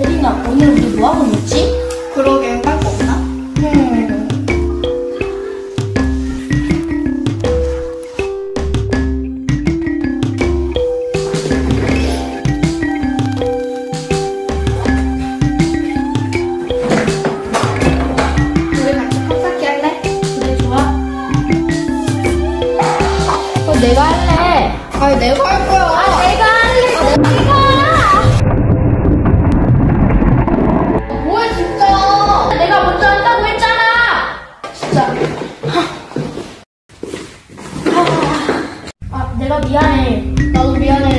혜린아, 오늘 우리 뭐하고 놀지? 그러게 할 거 없나? 음. 우리 같이 컵쌓기 할래? 그래, 좋아. 어, 내가 할래. 아니 내가 할 거야. 내가 내가 미안해. 나도 미안해.